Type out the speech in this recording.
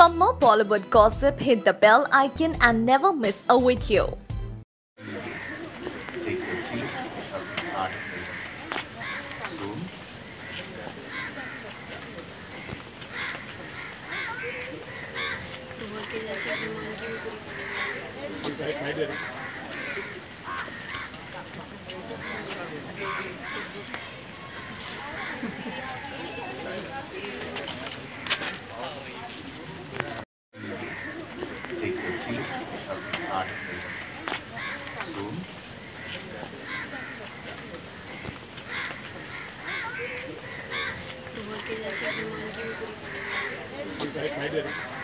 For more Bollywood gossip, hit the bell icon and never miss a video. soon. So what can I do?